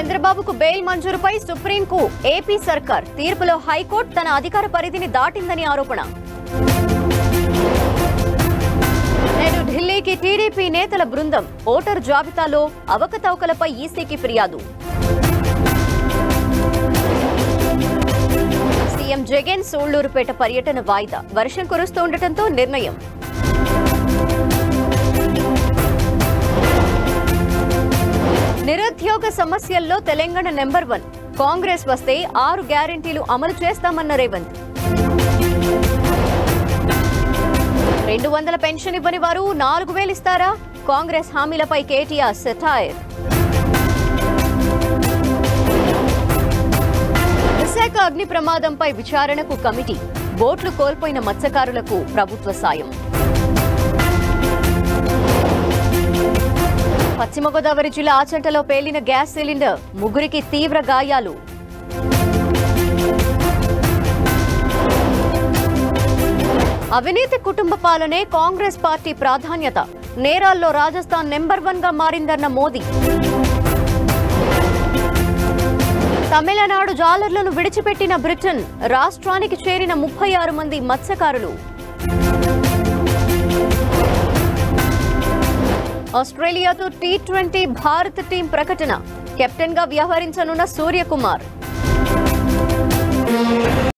చంద్రబాబుకు bail మంజూరుపై సుప్రీంకు AP సర్కార్ తీర్పులో హైకోర్టు తన అధికార పరిధిని దాటిందని ఆరోపణ. నేడు ఢిల్లీకి టీడీపీ నేతల బృందం ఓటరు జాబితాలో అవకతవకలపై ఈసీకి ఫిర్యాదు. సీఎం జగన్ సోళ్ళూరుపేట పర్యటన వాయిదా. వర్షం కురుస్తుండటంతో నిర్ణయం. నిరుద్యోగ సమస్యల్లో తెలంగాణ నెంబర్ వన్. కాంగ్రెస్ వస్తే ఆరు గ్యారెంటీలు అమలు చేస్తామన్న రేవంత్. రెండు వందల పెన్షన్ ఇవ్వని వారు నాలుగు వేలు ఇస్తారా? కాంగ్రెస్ హామీలపై కేటీఆర్ సెటైర్. విశాఖ అగ్ని ప్రమాదంపై విచారణకు కమిటీ. బోట్లు కోల్పోయిన మత్స్యకారులకు ప్రభుత్వ సాయం. పశ్చిమ గోదావరి జిల్లా ఆచంటలో పేలిన గ్యాస్ సిలిండర్ ముగ్గురికి తీవ్ర గాయాలు. అవినీతి కుటుంబ పాలనే కాంగ్రెస్ పార్టీ ప్రాధాన్యత. నేరాల్లో రాజస్థాన్ నెంబర్ వన్గా మారిందన్న మోదీ. తమిళనాడు జాలర్లను విడిచిపెట్టిన బ్రిటన్ రాష్ట్రానికి చేరిన ముప్పై ఆరు మంది మత్స్యకారులు. ఆస్ట్రేలియాతో టీ ట్వంటీ భారత్ టీం ప్రకటన. కెప్టెన్గా వ్యవహరించనున్న సూర్యకుమార్.